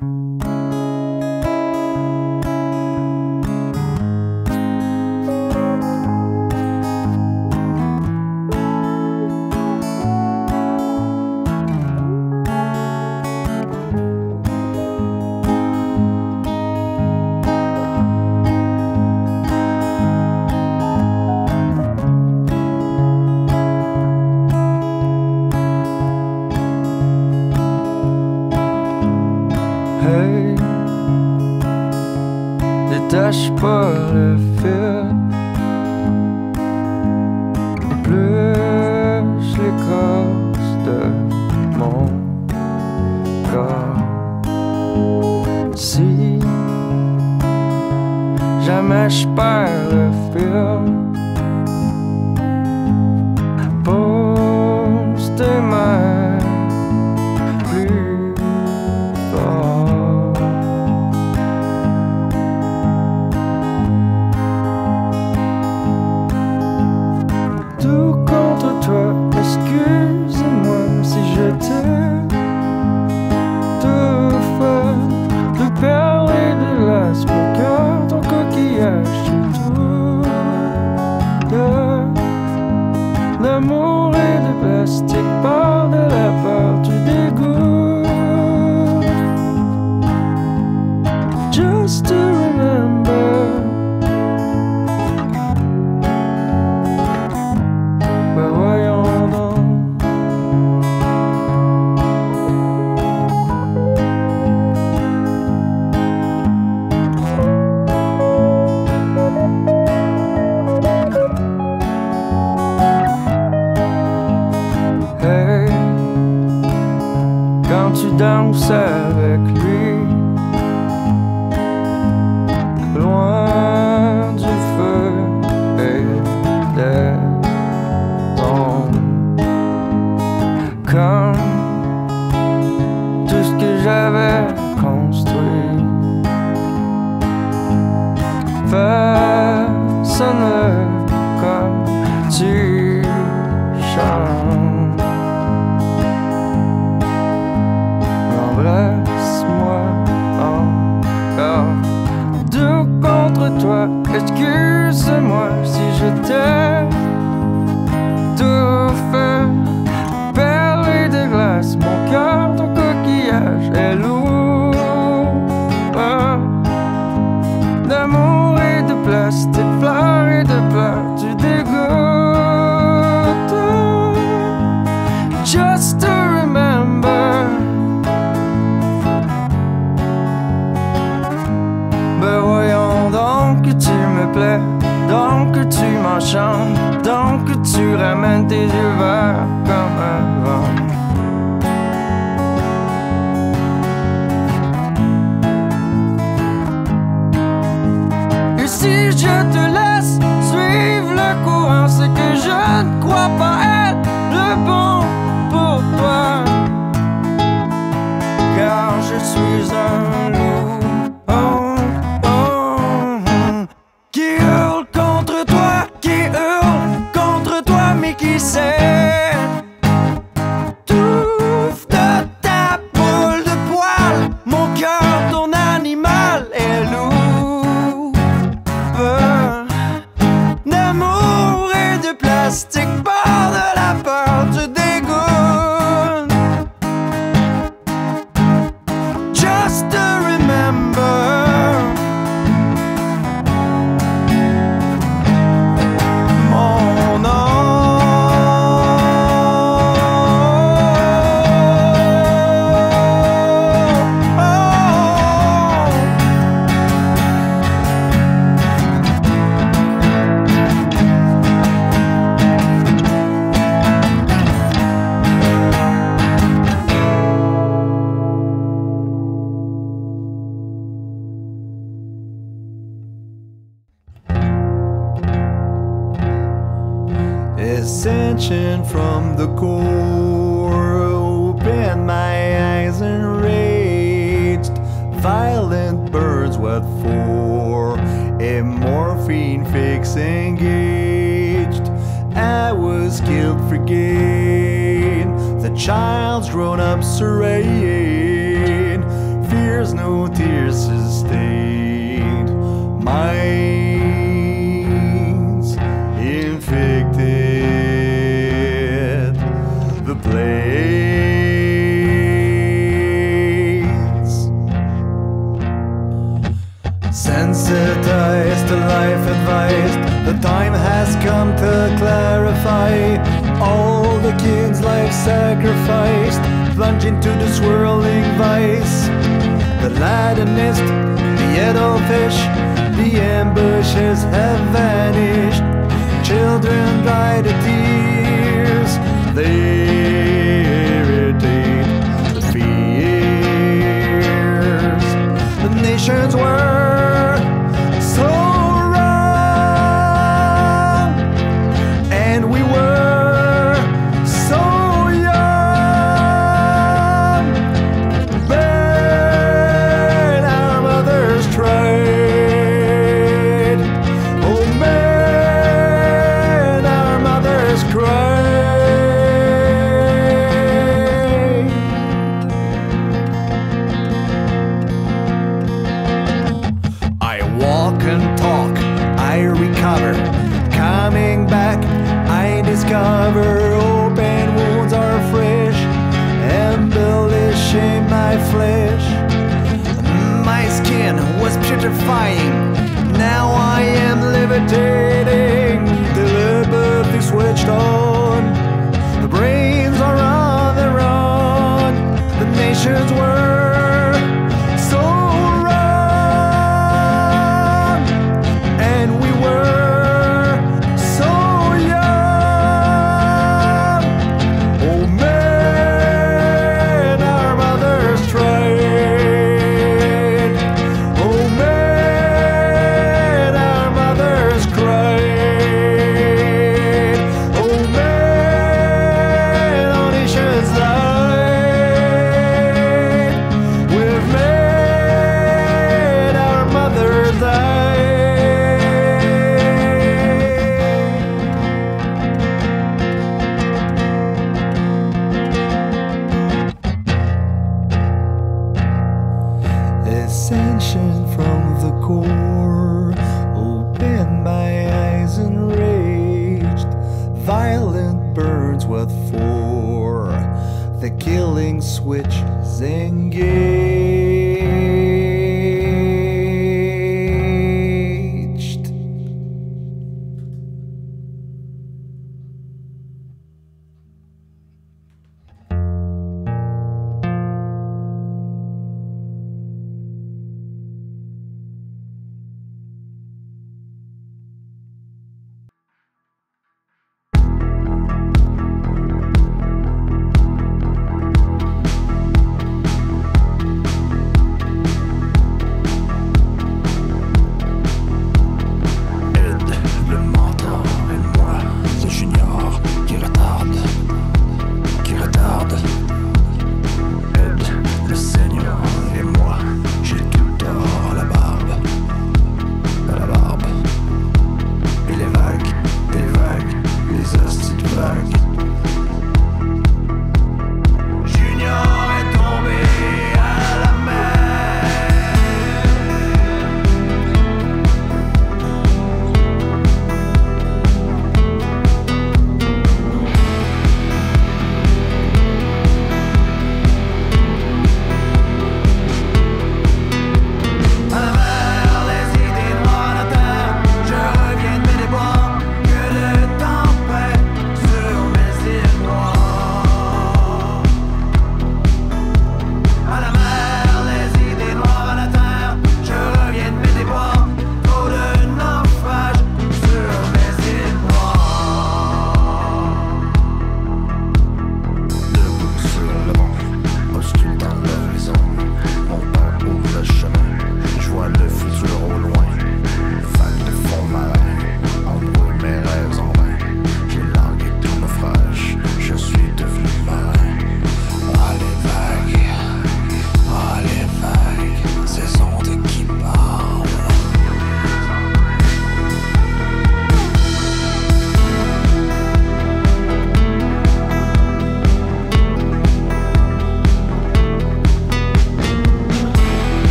Hey, et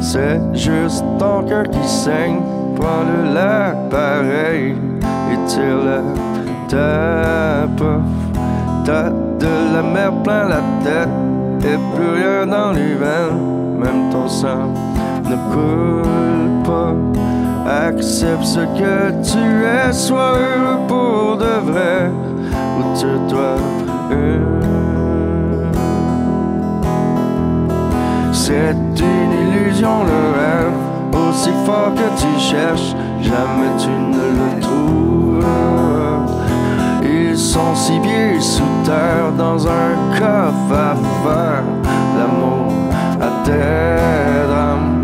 C'est juste ton cœur qui saigne. Prends-le l'appareil et tire-le ta pof. T'as de la mer plein la tête et plus rien dans les veines. Même ton sang ne coule pas. Accepte ce que tu es, sois heureux pour de vrai. Ou tu dois C'est une le rêve, aussi fort que tu cherches, jamais tu ne le trouves. Ils sont six pieds sous terre dans un coffre à faire l'amour à tes drames.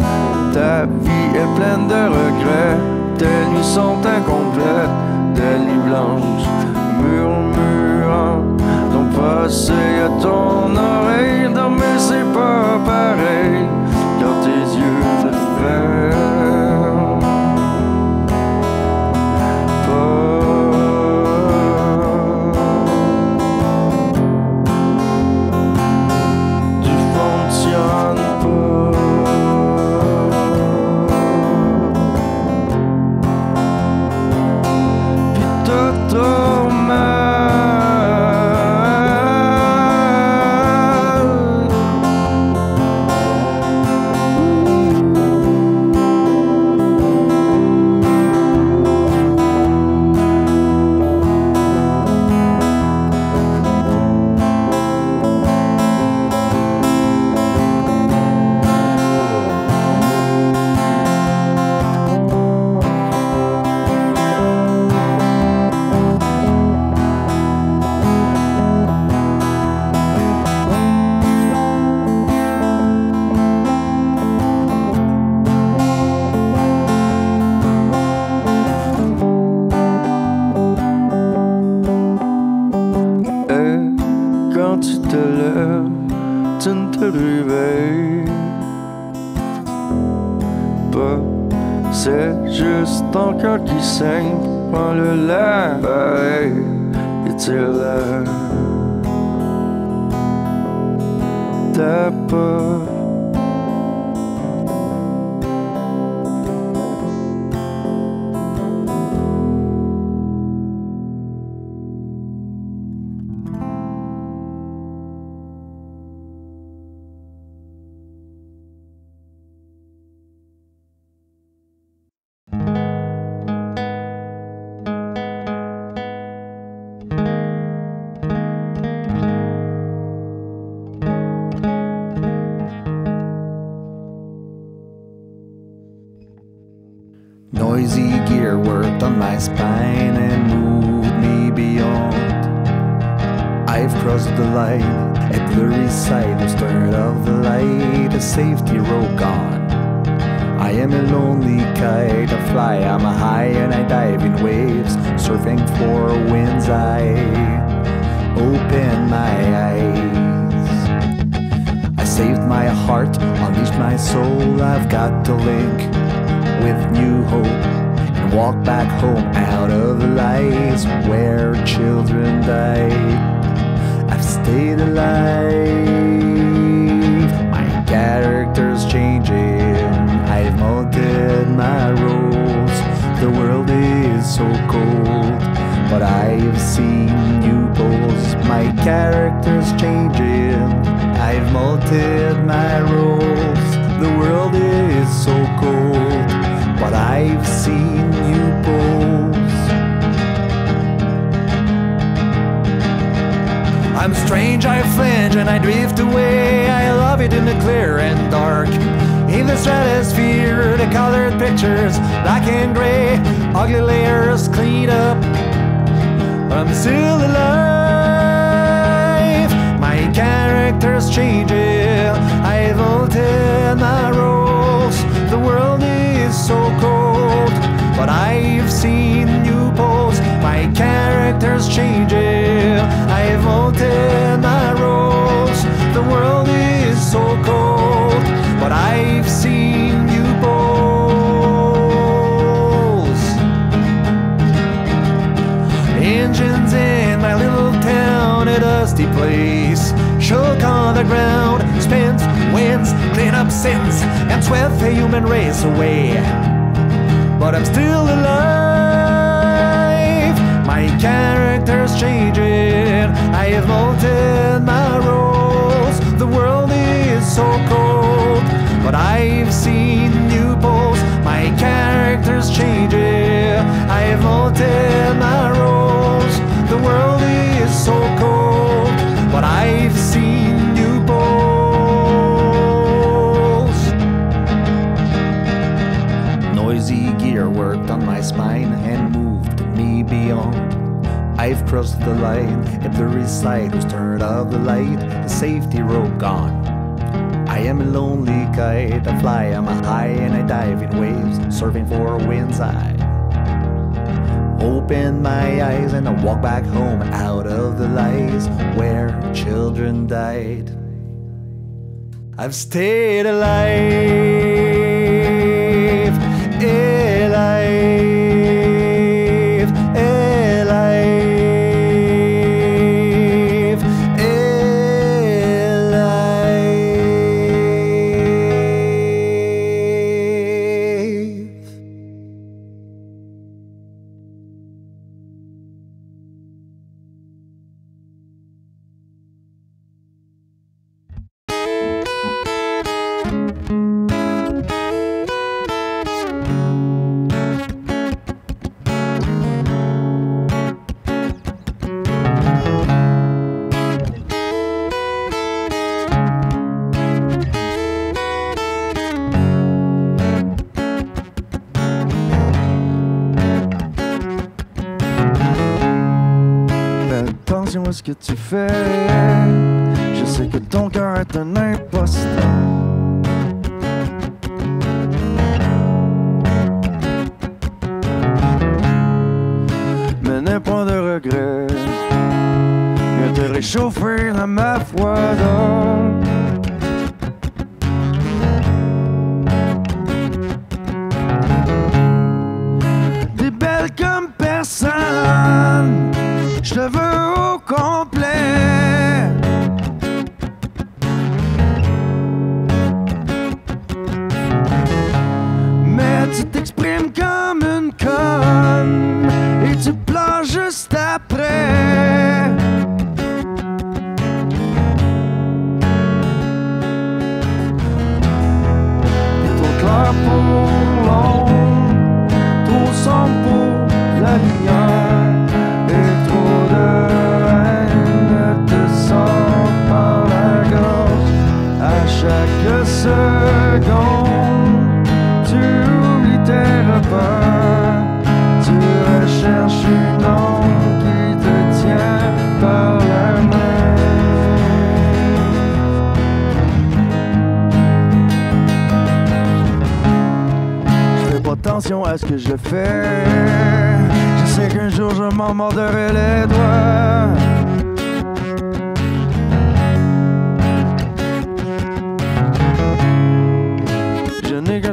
Ta vie est pleine de regrets, tes nuits sont incomplètes, tes nuits blanches murmurant ton passé à ton oreille. Non, mais c'est pas pareil te my spine and moved me beyond. I've crossed the line, a blurry sight, the start of the light, a safety rope gone. I am a lonely kite, I fly, I'm a high and I dive in waves, surfing for winds. I open my eyes. I saved my heart, unleashed my soul. I've got to link with new hope walk back home out of the lights where children die. I've stayed alive. My character's changing. I've molded my roles. The world is so cold, but I've seen new poles. My character's changing. I've molded my roles. The world is so cold, but I've seen I'm strange, I flinch and I drift away. I love it in the clear and dark. In the stratosphere, the colored pictures, black and gray, ugly layers clean up. But I'm still alive. My character's changing. I've altered my roles. The world is so cold. But I've seen you pose, my character's changing. I've altered my roles. The world is so cold, but I've seen you pose. Engines in my little town, a dusty place. Shook on the ground, spins, wins clean up sins, and swept the human race away. But I'm still alive. My character's changing. I have molded my roles. The world is so cold, but I've seen new poles. My character's changing. I have molded my roles. The world is so cold, but I've I've crossed the line, a blurry sight was turned out the light, the safety rope gone. I am a lonely kite, I fly, I'm a high, and I dive in waves, surfing for a wind's eye. Open my eyes and I walk back home out of the lies where children died. I've stayed alive, alive, à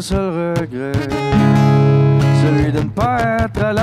seul regret, celui de ne pas être à la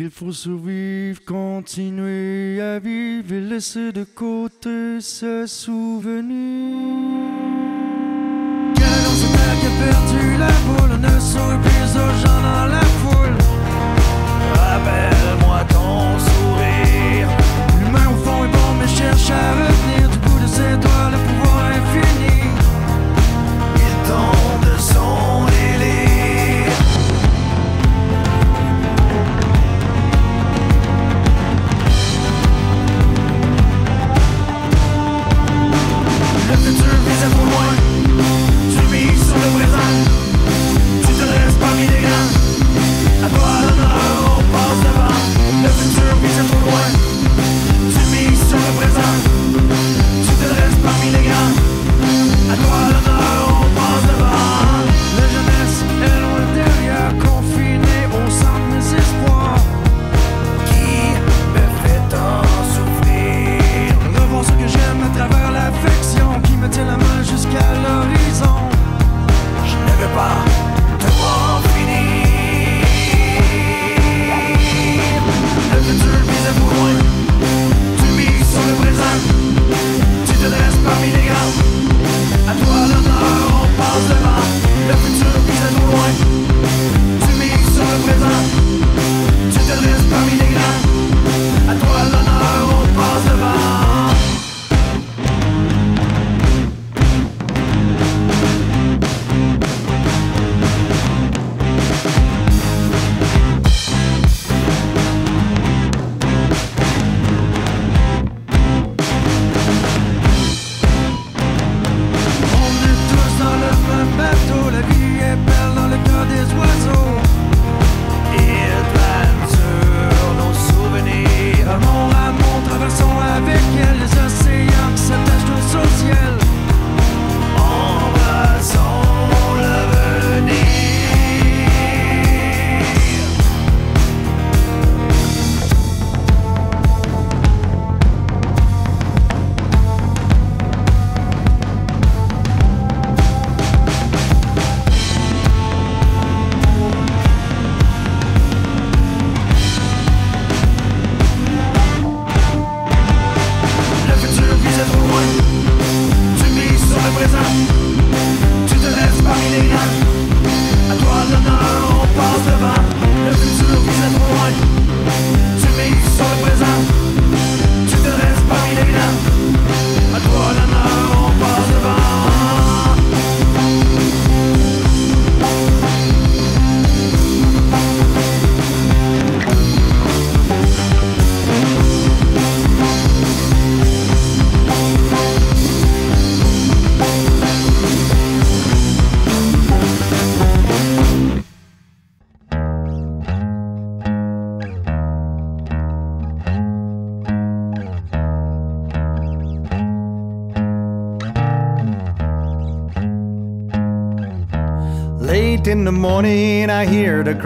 Il faut survivre, continuer à vivre et laisser de côté ses souvenirs. Que l'on se qui a perdu la boule, ne sourit plus aux gens dans la foule. Rappelle-moi ton sourire. L'humain au fond est bon, mais cherche à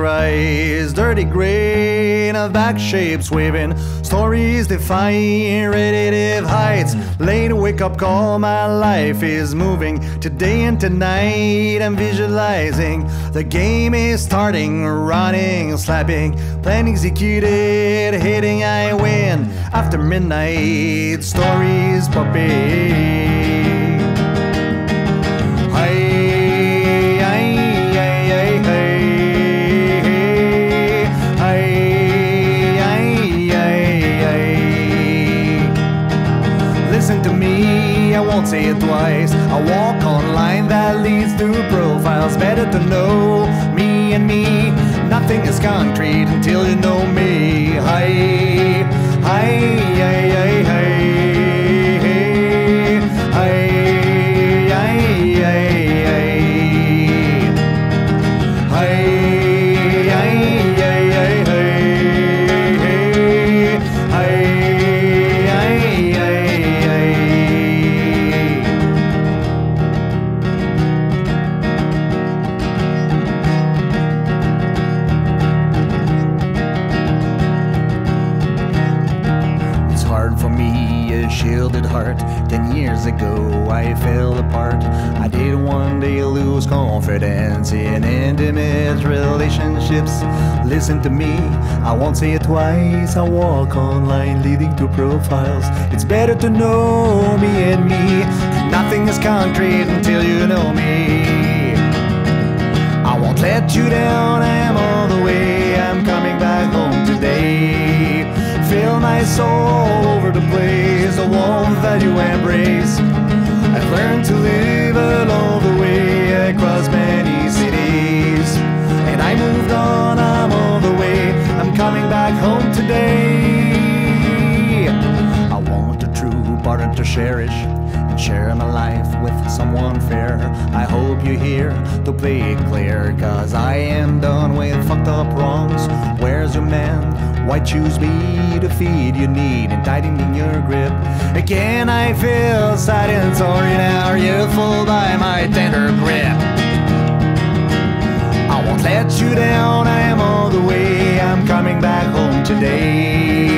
cries, dirty grain of back shapes waving, stories defying radiative heights. Late wake up call, my life is moving today and tonight. I'm visualizing the game is starting, running, slapping, plan executed, hitting. I win after midnight. Stories popping. Listen to me, I won't say it twice. I walk online that leads to profiles. Better to know me and me. Nothing is concrete until you know me. Hi, hi, hi, hi. In intimate relationships. Listen to me, I won't say it twice. I walk online leading to profiles. It's better to know me and me. Nothing is concrete until you know me. I won't let you down, I'm all the way. I'm coming back home today. Fill my soul over the place, the warmth that you embrace. I've learned to live along the way On, I'm all the way. I'm coming back home today. I want a true partner to cherish and share my life with someone fair. I hope you hear to play it clear, cause I am done with fucked up wrongs. Where's your man? Why choose me to feed your need and tightening your grip? Again, I feel sad and sorry now. You fooled by my tender grip? Won't let you down, I am all the way. I'm coming back home today.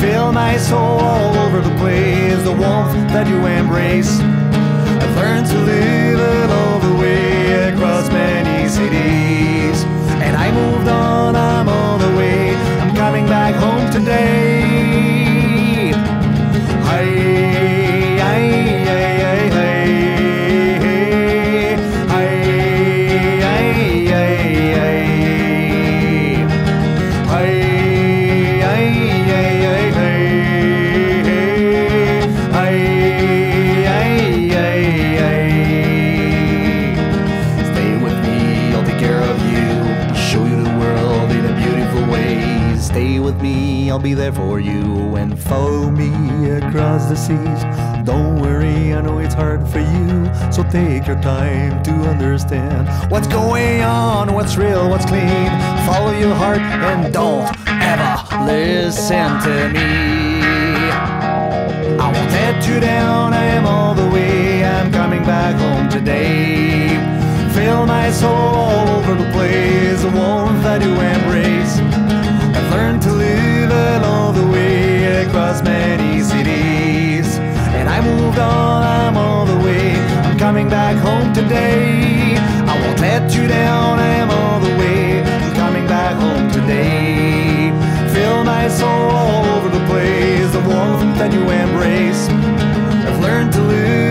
Feel my soul all over the place, the warmth that you embrace. I've learned to live it all the way across many cities. And I moved on, I'm all the way. I'm coming back home today. Don't worry, I know it's hard for you. So take your time to understand what's going on, what's real, what's clean. Follow your heart and don't ever listen to me. I won't let you down, I am all the way. I'm coming back home today. Feel my soul all over the place, the warmth that you embrace. I've learned to live along the way across cities. And I moved on, I'm the way. I'm coming back home today. I won't let you down, I am all the way. I'm coming back home today. Feel my soul all over the place, the warmth that you embrace. I've learned to live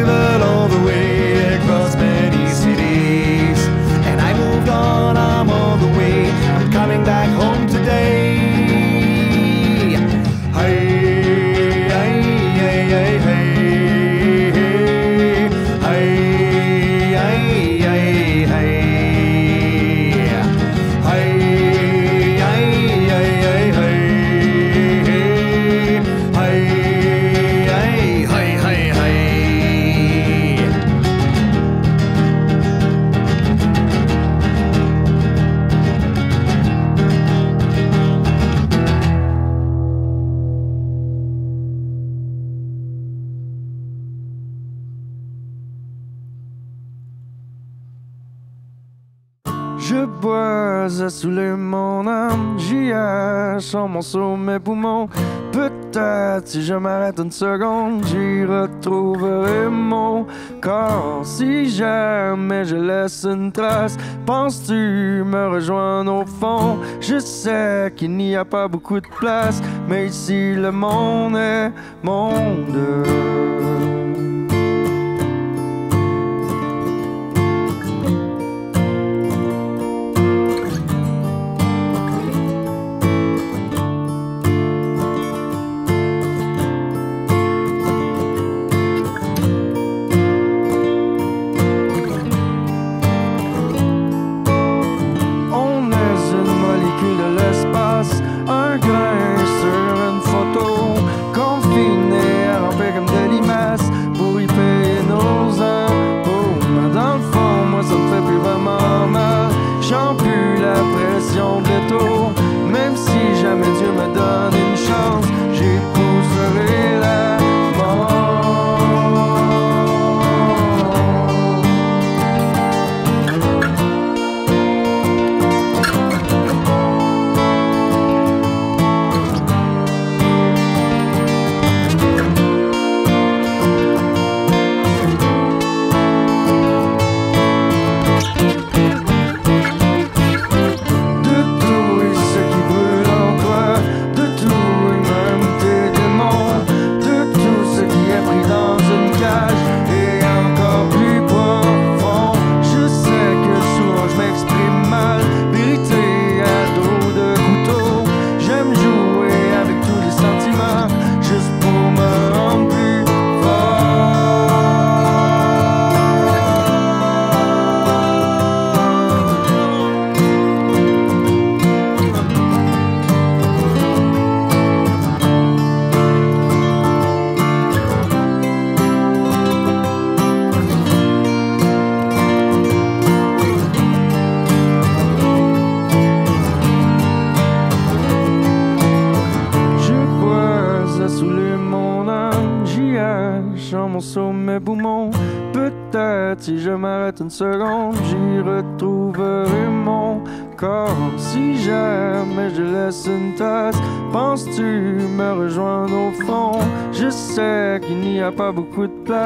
Je bois à saouler mon âme, j'y mon saut mes poumons. Peut-être si je m'arrête une seconde, j'y retrouverai mon corps. Si jamais je laisse une trace, penses-tu me rejoindre au fond? Je sais qu'il n'y a pas beaucoup de place, mais ici le monde est monde. une seconde, j'y retrouverai mon corps. Si jamais je laisse une tasse, penses-tu me rejoindre au fond? Je sais qu'il n'y a pas beaucoup de place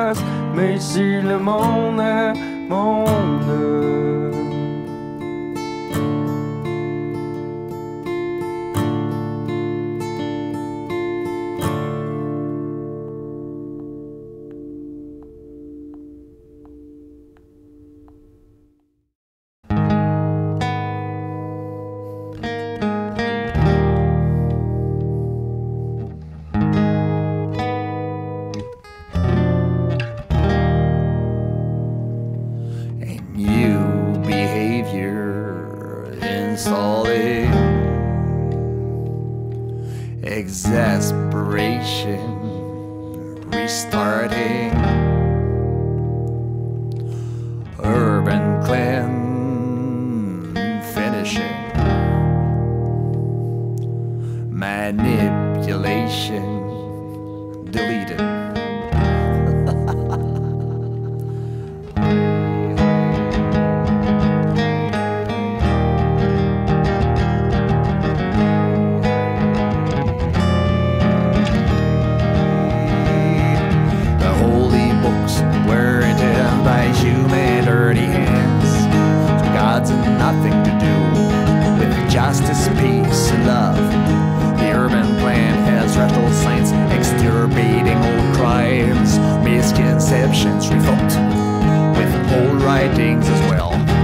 writings as well.